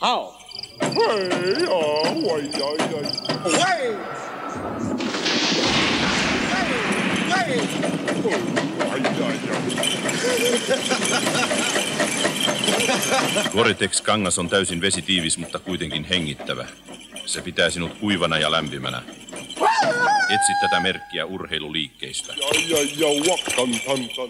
Ei, au, uh, ai, ai, ai. Way! Way! Ai. Oh, Gore-Tex-kangas on täysin vesitiivis, mutta kuitenkin hengittävä. Se pitää sinut kuivana ja lämpimänä. Etsi tätä merkkiä urheiluliikkeistä. Ai, wakkan, tan, tan.